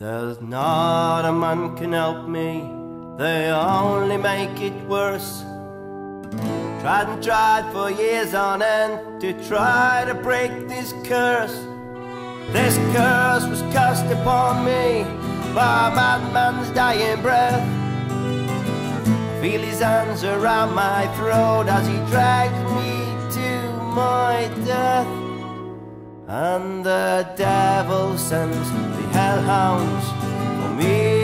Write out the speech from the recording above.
There's not a man can help me, they only make it worse. Tried and tried for years on end to try to break this curse. This curse was cast upon me by a madman's dying breath. I feel his hands around my throat as he drags me to my death. And the devil sends the hellhounds for me